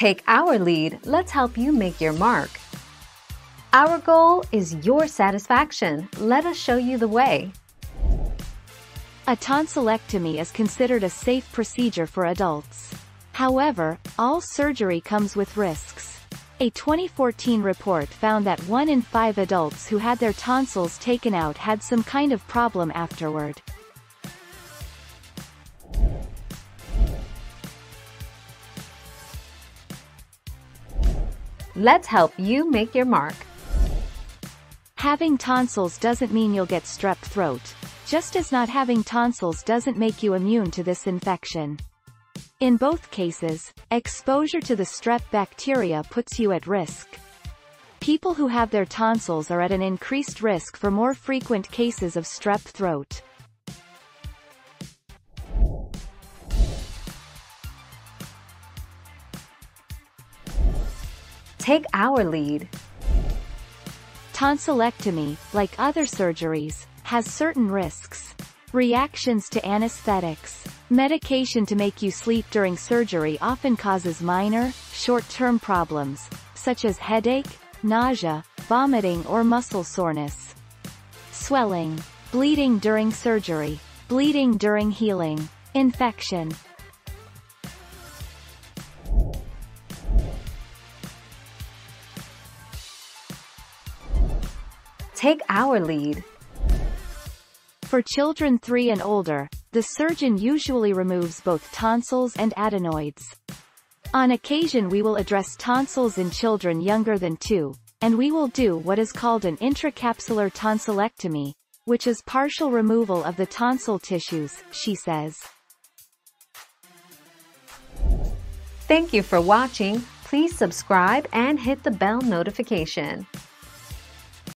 Take our lead, let's help you make your mark. Our goal is your satisfaction. Let us show you the way. A tonsillectomy is considered a safe procedure for adults. However, all surgery comes with risks. A 2014 report found that 1 in 5 adults who had their tonsils taken out had some kind of problem afterward. Let's help you make your mark. Having tonsils doesn't mean you'll get strep throat, just as not having tonsils doesn't make you immune to this infection. In both cases, exposure to the strep bacteria puts you at risk. People who have their tonsils are at an increased risk for more frequent cases of strep throat. Take our lead. Tonsillectomy, like other surgeries, has certain risks. Reactions to anesthetics. Medication to make you sleep during surgery often causes minor, short-term problems, such as headache, nausea, vomiting or muscle soreness. Swelling. Bleeding during surgery. Bleeding during healing. Infection. Take our lead. For children 3 and older, the surgeon usually removes both tonsils and adenoids. On occasion we will address tonsils in children younger than 2, and we will do what is called an intracapsular tonsillectomy, which is partial removal of the tonsil tissues, she says. Thank you for watching. Please subscribe and hit the bell notification.